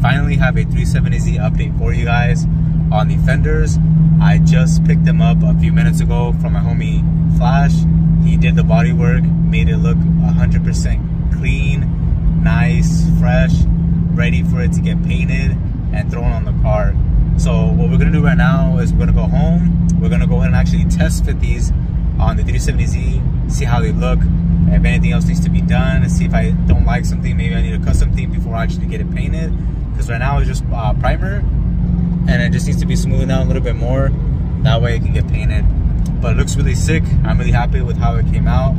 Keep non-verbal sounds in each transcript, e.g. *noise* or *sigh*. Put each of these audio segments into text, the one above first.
finally have a 370Z update for you guys on the fenders. I just picked them up a few minutes ago from my homie Flash. He did the body work, made it look 100% clean, nice, fresh, ready for it to get painted and thrown on the car. So what we're gonna do right now is we're gonna go home. We're gonna go ahead and actually test fit these on the 370Z, see how they look, if anything else needs to be done, and see if I don't like something, maybe I need a custom theme before I actually get it painted. Because right now it's just uh, primer, and it just needs to be smoothed out a little bit more. That way it can get painted. But it looks really sick. I'm really happy with how it came out.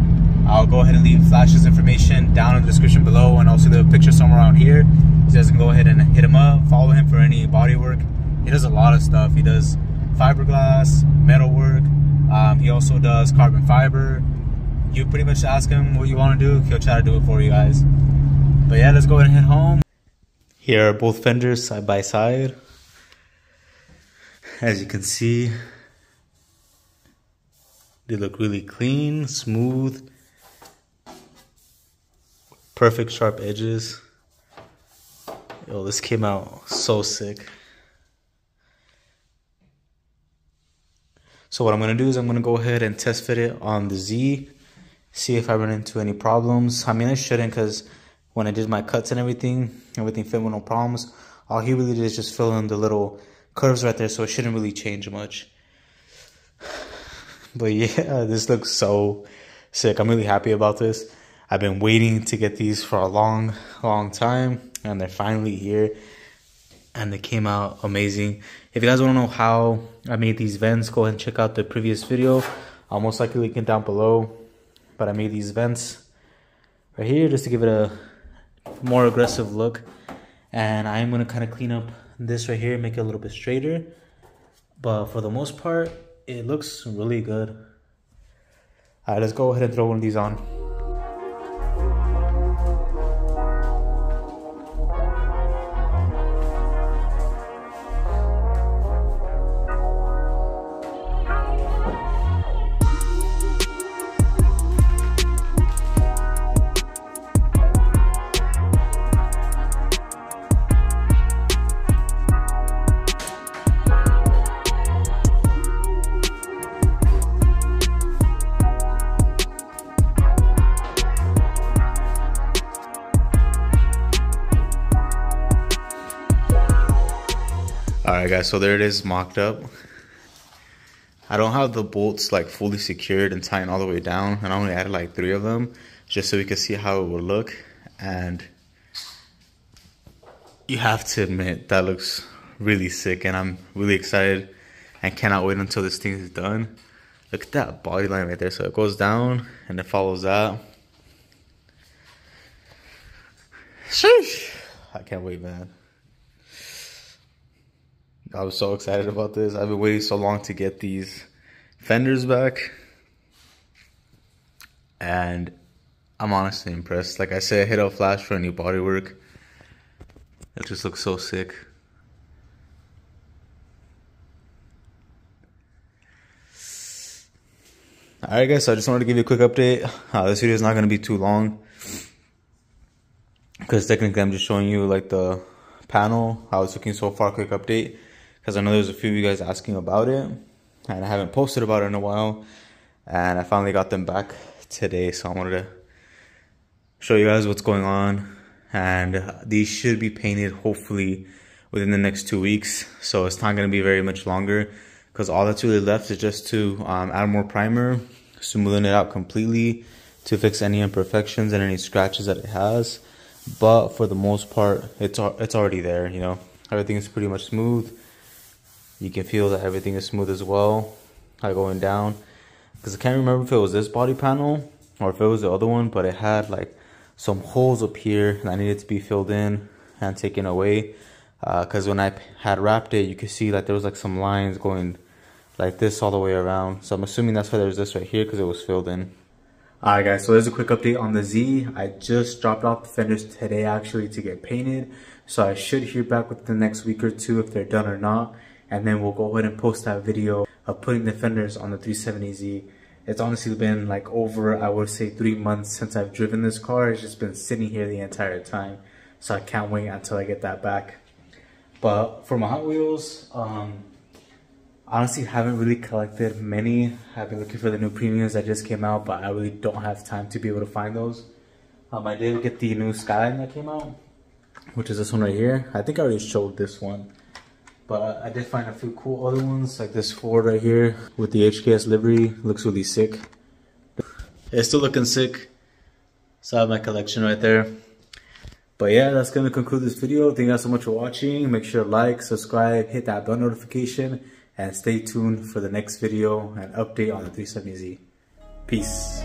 I'll go ahead and leave Flash's information down in the description below and also the picture somewhere around here. You guys can go ahead and hit him up, follow him for any body work. He does a lot of stuff. He does fiberglass, metal work. Um, he also does carbon fiber. You pretty much ask him what you want to do. He'll try to do it for you guys. But yeah, let's go ahead and head home. Here are both fenders side by side. As you can see, they look really clean, smooth, perfect sharp edges. Yo, this came out so sick. So what I'm gonna do is I'm gonna go ahead and test fit it on the Z, see if I run into any problems. I mean, I shouldn't because when I did my cuts and everything, everything fit with no problems. All he really did is just fill in the little curves right there, so it shouldn't really change much. *sighs* But yeah, *laughs* this looks so sick. I'm really happy about this. I've been waiting to get these for a long, long time, and they're finally here. And they came out amazing. If you guys want to know how I made these vents, go ahead and check out the previous video. I'll most likely link it down below. But I made these vents right here just to give it a more aggressive look. And I'm to kind of clean up this right here, make it a little bit straighter. But for the most part, it looks really good. All right, let's go ahead and throw one of these on. Alright guys, so there it is mocked up. I don't have the bolts like fully secured and tightened all the way down and I only added like three of them just so we could see how it would look and you have to admit that looks really sick and I'm really excited and cannot wait until this thing is done. Look at that body line right there. So it goes down and it follows that. Sheesh. I can't wait, man. I was so excited about this. I've been waiting so long to get these fenders back. And I'm honestly impressed. Like I said, hit up Flash for any body work. It just looks so sick. Alright guys, so I just wanted to give you a quick update. Uh, this video is not going to be too long. Because technically I'm just showing you like the panel, how it's looking so far, quick update because I know there's a few of you guys asking about it and I haven't posted about it in a while and I finally got them back today so I wanted to show you guys what's going on and these should be painted hopefully within the next two weeks so it's not going to be very much longer because all that's really left is just to um, add more primer smoothing it out completely to fix any imperfections and any scratches that it has but for the most part it's it's already there you know? Everything is pretty much smooth you can feel that everything is smooth as well, like going down. Because I can't remember if it was this body panel or if it was the other one, but it had like some holes up here that needed to be filled in and taken away. Because uh, when I had wrapped it, you could see that there was like some lines going like this all the way around. So I'm assuming that's why there's this right here because it was filled in. Alright guys, so there's a quick update on the Z. I just dropped off the fenders today actually to get painted. So I should hear back within the next week or two if they're done or not and then we'll go ahead and post that video of putting the fenders on the 370Z. It's honestly been like over, I would say three months since I've driven this car. It's just been sitting here the entire time. So I can't wait until I get that back. But for my Hot Wheels, um, honestly haven't really collected many. I've been looking for the new premiums that just came out, but I really don't have time to be able to find those. Um, I did get the new Skyline that came out, which is this one right here. I think I already showed this one. But I did find a few cool other ones, like this Ford right here with the HKS livery. Looks really sick. It's still looking sick. So I have my collection right there. But yeah, that's going to conclude this video. Thank you guys so much for watching. Make sure to like, subscribe, hit that bell notification, and stay tuned for the next video and update on the 370Z. Peace.